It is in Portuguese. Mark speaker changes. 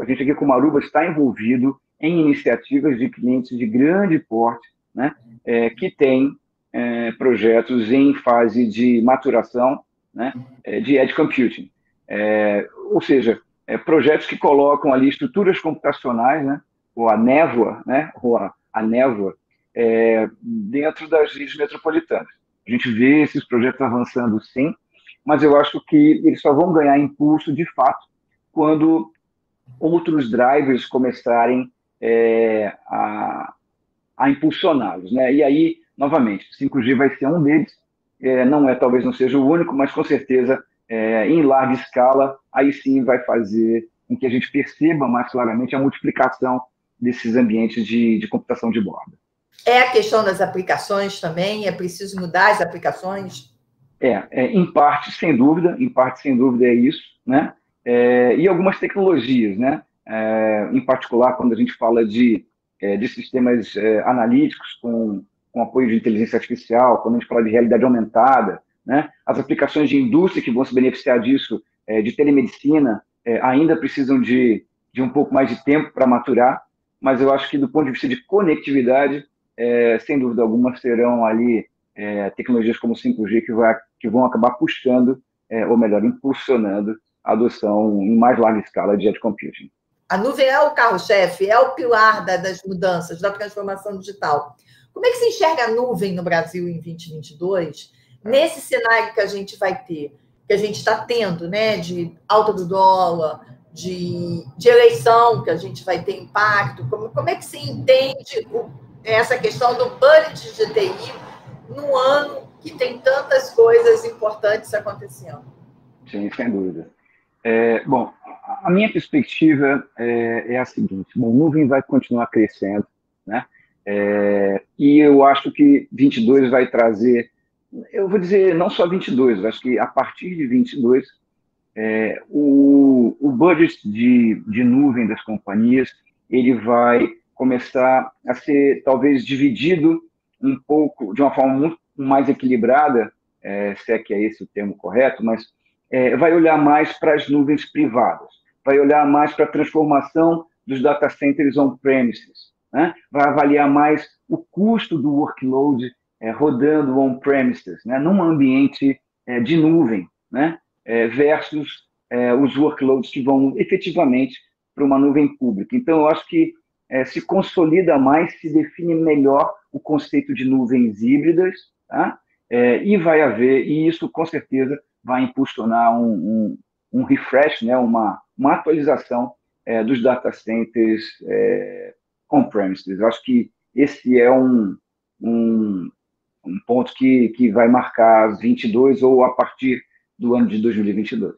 Speaker 1: a gente aqui com Maruba está envolvido em iniciativas de clientes de grande porte, né, é, que têm é, projetos em fase de maturação né, é, de edge computing. É, ou seja, é, projetos que colocam ali estruturas computacionais, né, ou a névoa, né, ou a, a névoa, é, dentro das redes metropolitanas. A gente vê esses projetos avançando, sim, mas eu acho que eles só vão ganhar impulso, de fato, quando outros drivers começarem é, a, a impulsioná-los. Né? E aí, novamente, 5G vai ser um deles, é, não é, talvez não seja o único, mas com certeza, é, em larga escala, aí sim vai fazer com que a gente perceba mais claramente a multiplicação desses ambientes de, de computação de borda.
Speaker 2: É a questão das aplicações também? É preciso mudar as aplicações?
Speaker 1: É, é em parte, sem dúvida, em parte, sem dúvida, é isso, né? É, e algumas tecnologias, né? É, em particular, quando a gente fala de, é, de sistemas é, analíticos com, com apoio de inteligência artificial, quando a gente fala de realidade aumentada, né? As aplicações de indústria que vão se beneficiar disso, é, de telemedicina, ainda precisam de, de um pouco mais de tempo para maturar, mas eu acho que do ponto de vista de conectividade, é, sem dúvida alguma, serão ali é, tecnologias como o 5G que, vai, que vão acabar puxando, é, ou melhor, impulsionando adoção em mais larga escala de edge computing.
Speaker 2: A nuvem é o carro-chefe, é o pilar da, das mudanças, da transformação digital. Como é que se enxerga a nuvem no Brasil em 2022, nesse cenário que a gente vai ter, que a gente está tendo, né, de alta do dólar, de, de eleição, que a gente vai ter impacto? Como, como é que se entende o essa questão do budget de TI no ano que tem tantas coisas importantes acontecendo.
Speaker 1: Sim, sem dúvida. É, bom, a minha perspectiva é, é, a seguinte: bom, nuvem vai continuar crescendo, né? É, e eu acho que 22 vai trazer, eu vou dizer não só 22, eu acho que a partir de 22 é, o, o budget de, de nuvem das companhias ele vai começar a ser talvez dividido um pouco, de uma forma muito mais equilibrada, é, se é que é esse o termo correto, mas é, vai olhar mais para as nuvens privadas, vai olhar mais para a transformação dos data centers on-premises, né? vai avaliar mais o custo do workload é, rodando on-premises, né? num ambiente é, de nuvem, né? É, versus é, os workloads que vão efetivamente para uma nuvem pública. Então, eu acho que é, se consolida mais, se define melhor o conceito de nuvens híbridas, tá? E vai haver, e isso com certeza vai impulsionar um, um, um refresh, né, uma, uma atualização é, dos data centers é, on-premises. Acho que esse é um, um, um ponto que, que vai marcar 22 ou a partir do ano de 2022.